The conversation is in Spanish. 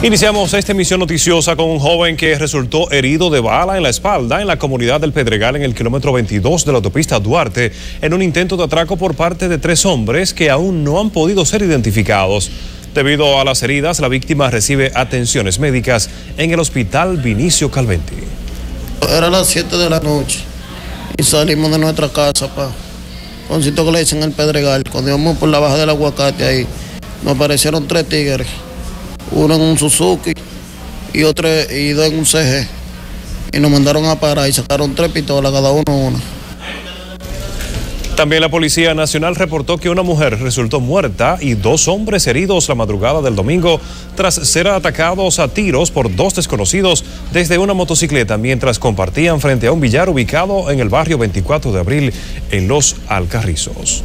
Iniciamos esta emisión noticiosa con un joven que resultó herido de bala en la espalda en la comunidad del Pedregal en el kilómetro 22 de la autopista Duarte en un intento de atraco por parte de tres hombres que aún no han podido ser identificados. Debido a las heridas, la víctima recibe atenciones médicas en el hospital Vinicio Calventi. Era las 7 de la noche y salimos de nuestra casa, pa. Con sitio que le dicen el Pedregal. Cuando íbamos por la baja del aguacate ahí, nos aparecieron tres tigres uno en un Suzuki y otro y dos en un CG. Y nos mandaron a parar y sacaron tres pistolas, cada uno una. También la Policía Nacional reportó que una mujer resultó muerta y dos hombres heridos la madrugada del domingo tras ser atacados a tiros por dos desconocidos desde una motocicleta mientras compartían frente a un billar ubicado en el barrio 24 de abril en Los Alcarrizos.